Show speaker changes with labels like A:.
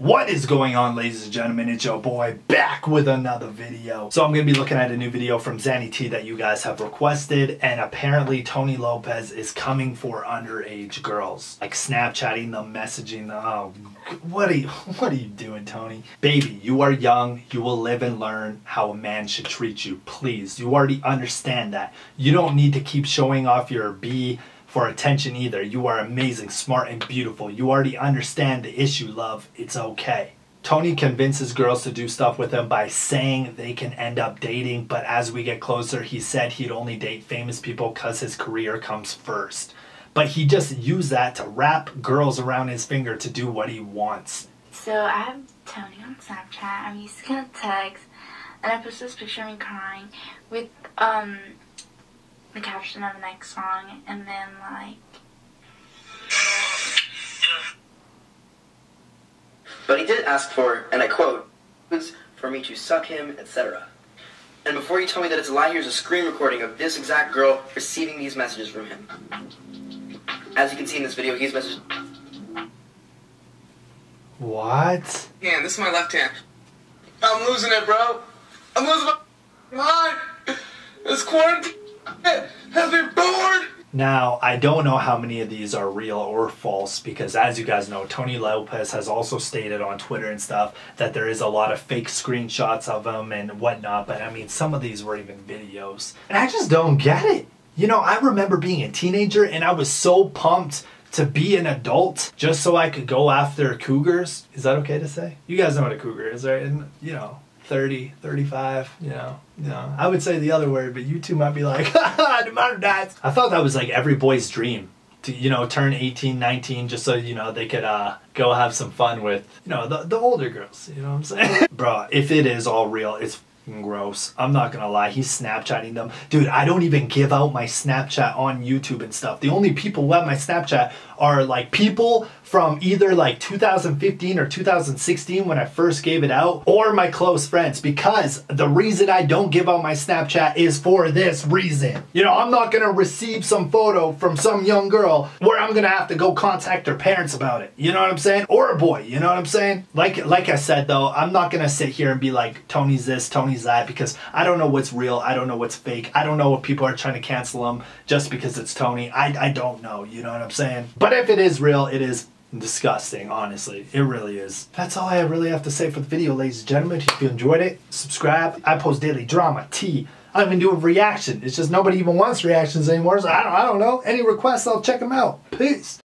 A: What is going on ladies and gentlemen, it's your boy back with another video. So I'm going to be looking at a new video from Zany Tea that you guys have requested and apparently Tony Lopez is coming for underage girls. Like Snapchatting them, messaging them. Oh, what are you, what are you doing Tony? Baby, you are young, you will live and learn how a man should treat you. Please, you already understand that. You don't need to keep showing off your B for attention either. You are amazing, smart, and beautiful. You already understand the issue, love. It's okay. Tony convinces girls to do stuff with him by saying they can end up dating, but as we get closer, he said he'd only date famous people because his career comes first. But he just used that to wrap girls around his finger to do what he wants.
B: So I have Tony on Snapchat. I'm used to get a text, and I posted this picture of me crying with um the caption of the next song, and then like.
C: But he did ask for, and I quote, for me to suck him, etc. And before you tell me that it's a lie, here's a screen recording of this exact girl receiving these messages from him. As you can see in this video, he's messaged.
A: What?
D: Hand, this is my left hand. I'm losing it, bro. I'm losing my mind. This quarantine bored.
A: Now, I don't know how many of these are real or false because, as you guys know, Tony Lopez has also stated on Twitter and stuff that there is a lot of fake screenshots of him and whatnot. But I mean, some of these were even videos. And I just don't get it. You know, I remember being a teenager and I was so pumped to be an adult just so I could go after cougars. Is that okay to say? You guys know what a cougar is, right? And, you know, 30, 35, you know, you know. I would say the other word, but you two might be like, dads. I thought that was like every boy's dream to, you know, turn 18, 19, just so, you know, they could uh, go have some fun with, you know, the, the older girls, you know what I'm saying? Bro, if it is all real, it's gross. I'm not gonna lie, he's Snapchatting them. Dude, I don't even give out my Snapchat on YouTube and stuff. The only people who have my Snapchat are like people from either like 2015 or 2016 when I first gave it out or my close friends because the reason I don't give out my Snapchat is for this reason. You know, I'm not gonna receive some photo from some young girl where I'm gonna have to go contact her parents about it. You know what I'm saying? Or a boy, you know what I'm saying? Like like I said though, I'm not gonna sit here and be like Tony's this, That because I don't know what's real, I don't know what's fake, I don't know if people are trying to cancel him just because it's Tony. I, I don't know, you know what I'm saying? But if it is real, it is disgusting, honestly. It really is. That's all I really have to say for the video, ladies and gentlemen. If you enjoyed it, subscribe. I post daily drama, tea. I even do a reaction. It's just nobody even wants reactions anymore. So I don't, I don't know. Any requests, I'll check them out. Peace.